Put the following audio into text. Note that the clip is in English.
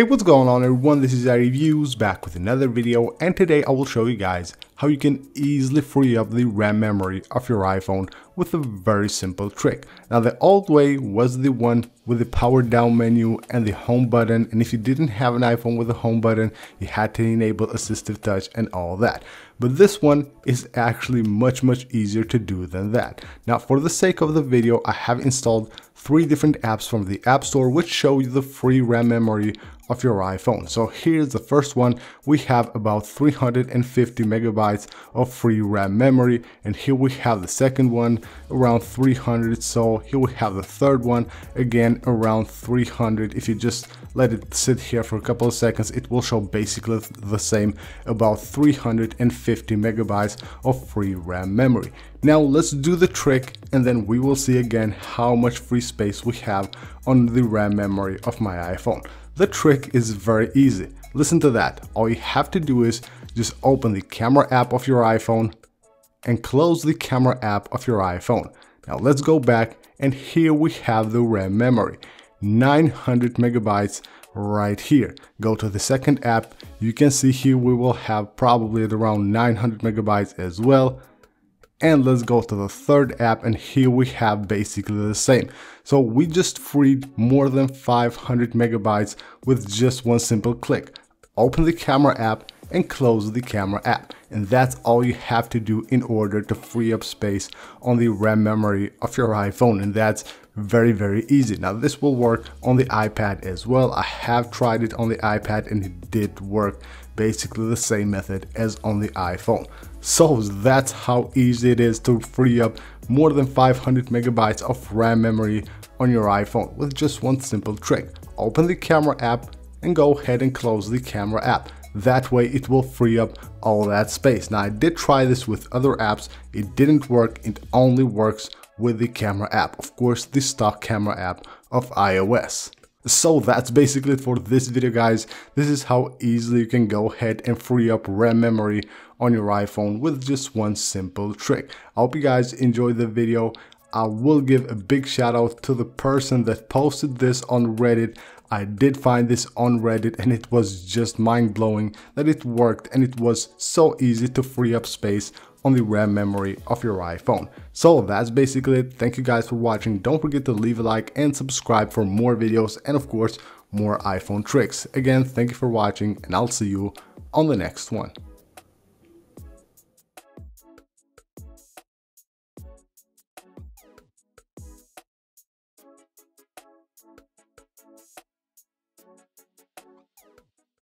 Hey what's going on everyone? This is iReviews back with another video and today I will show you guys how you can easily free up the RAM memory of your iPhone with a very simple trick. Now the old way was the one with the power down menu and the home button and if you didn't have an iPhone with a home button you had to enable assistive touch and all that. But this one is actually much much easier to do than that. Now for the sake of the video I have installed three different apps from the App Store which show you the free RAM memory of your iPhone. So here's the first one. We have about 350 megabytes of free RAM memory. And here we have the second one around 300. So here we have the third one again around 300. If you just let it sit here for a couple of seconds, it will show basically the same about 350 megabytes of free RAM memory. Now let's do the trick and then we will see again how much free space we have on the RAM memory of my iPhone. The trick is very easy. Listen to that. All you have to do is just open the camera app of your iPhone and close the camera app of your iPhone. Now let's go back and here we have the RAM memory. 900 megabytes right here. Go to the second app. You can see here we will have probably around 900 megabytes as well and let's go to the third app and here we have basically the same. So we just freed more than 500 megabytes with just one simple click. Open the camera app and close the camera app. And that's all you have to do in order to free up space on the RAM memory of your iPhone. And that's very, very easy. Now this will work on the iPad as well. I have tried it on the iPad and it did work basically the same method as on the iPhone. So that's how easy it is to free up more than 500 megabytes of RAM memory on your iPhone with just one simple trick. Open the camera app and go ahead and close the camera app. That way it will free up all that space. Now I did try this with other apps, it didn't work, it only works with the camera app. Of course the stock camera app of iOS. So that's basically it for this video guys. This is how easily you can go ahead and free up RAM memory on your iPhone with just one simple trick. I hope you guys enjoyed the video. I will give a big shout out to the person that posted this on Reddit. I did find this on Reddit and it was just mind blowing that it worked and it was so easy to free up space on the RAM memory of your iPhone. So that's basically it. Thank you guys for watching. Don't forget to leave a like and subscribe for more videos and of course more iPhone tricks. Again, thank you for watching and I'll see you on the next one.